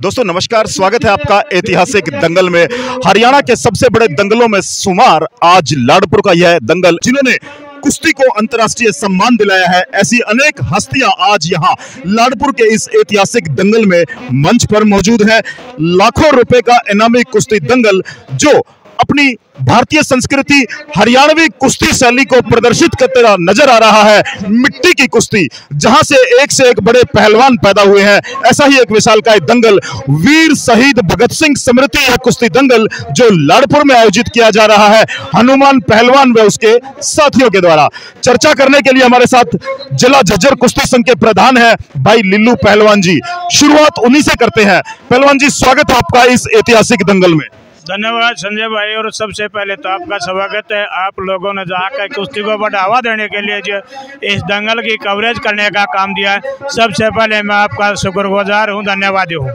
दोस्तों, नमस्कार, स्वागत है आपका ऐतिहासिक दंगल में। हरियाणा के सबसे बड़े दंगलों में सुमार आज लाडपुर का यह दंगल, जिन्होंने कुश्ती को अंतर्राष्ट्रीय सम्मान दिलाया है, ऐसी अनेक हस्तियाँ आज यहाँ लाडपुर के इस ऐतिहासिक दंगल में मंच पर मौजूद है। लाखों रुपए का इनामी कुश्ती दंगल, जो अपनी भारतीय संस्कृति हरियाणवी कुश्ती शैली को प्रदर्शित करते नज़र आ रहा है, मिट्टी की कुश्ती, जहाँ से एक से एक बड़े पहलवान पैदा हुए हैं। ऐसा ही एक विशाल का दंगल, वीर शहीद भगत सिंह स्मृति कुश्ती दंगल, जो लाड़पुर में आयोजित किया जा रहा है। हनुमान पहलवान व उसके साथियों के द्वारा। चर्चा करने के लिए हमारे साथ जिला झज्जर कुश्ती संघ के प्रधान है भाई लिल्लू पहलवान जी। शुरुआत उन्हीं से करते हैं। पहलवान जी, स्वागत है आपका इस ऐतिहासिक दंगल में। धन्यवाद संजय भाई और सबसे पहले तो आपका स्वागत है। आप लोगों ने जाकर कुश्ती को बढ़ावा देने के लिए जो इस दंगल की कवरेज करने का काम दिया है। सबसे पहले मैं आपका शुक्रगुजार हूँ धन्यवाद हूँ।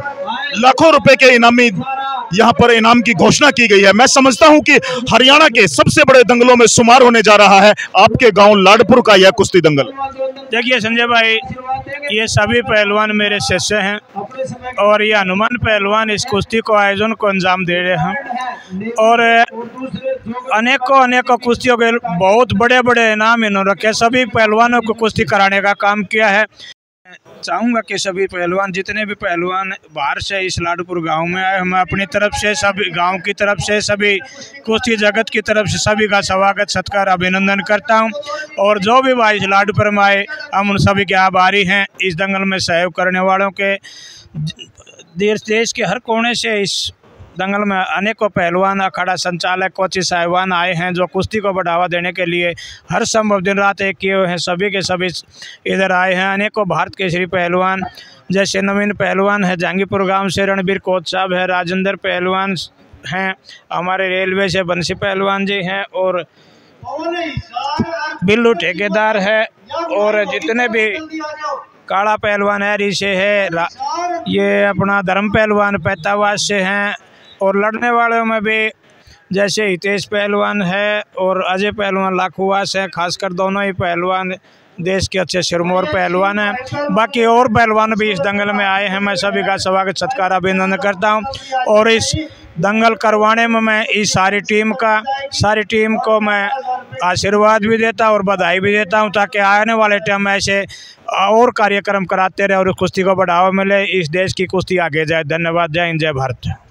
लाखों रुपए के इनामी यहाँ पर इनाम की घोषणा की गई है। मैं समझता हूँ कि हरियाणा के सबसे बड़े दंगलों में शुमार होने जा रहा है आपके गाँव लाडपुर का यह कुश्ती दंगल। देखिए संजय भाई ये सभी पहलवान मेरे शिष्य हैं। और ये हनुमान पहलवान इस कुश्ती को आयोजन को अंजाम दे रहे हैं। और अनेकों अनेकों कुश्तियों के बहुत बड़े बड़े इनाम इन्होंने रखे सभी पहलवानों को कुश्ती कराने का काम किया है। चाहूँगा कि सभी पहलवान, जितने भी पहलवान बाहर से इस लाडपुर गाँव में आए मैं अपनी तरफ़ से सभी, गाँव की तरफ़ से सभी कुश्ती जगत की तरफ़ से सभी का स्वागत, सत्कार, अभिनंदन करता हूँ। और जो भी भाई इस लाडपुर में आए, हम उन सभी के आभारी हैं। इस दंगल में सहयोग करने वालों के देश देश के हर कोने से इस दंगल में अनेकों पहलवान, अखाड़ा संचालक, कोची साहिबान आए हैं जो कुश्ती को बढ़ावा देने के लिए हर संभव दिन रात एक किए हुए हैं। सभी के सभी इधर आए हैं। अनेकों भारत के श्री पहलवान, जैसे नवीन पहलवान है, जहांगीरपुर गाँव से रणबीर कोच साहब है, राजेंद्र पहलवान हैं, हमारे रेलवे से बंसी पहलवान जी हैं और बिल्लू ठेकेदार है और जितने भी काला पहलवान है से है ये अपना धर्म पहलवान पैतावास से हैं और लड़ने वालों में भी जैसे हितेश पहलवान है और अजय पहलवान, लाखूवास है, खासकर दोनों ही पहलवान देश के अच्छे सिरमौर पहलवान हैं। बाकी और पहलवान भी इस दंगल में आए हैं, मैं सभी का स्वागत, सत्कार, अभिनंदन करता हूँ। और इस दंगल करवाने में मैं इस सारी टीम का, सारी टीम को मैं आशीर्वाद भी देता और बधाई भी देता हूँ ताकि आने वाले टाइम ऐसे और कार्यक्रम कराते रहे और कुश्ती को बढ़ावा मिले। इस देश की कुश्ती आगे जाए। धन्यवाद। जय हिंद, जय भारत।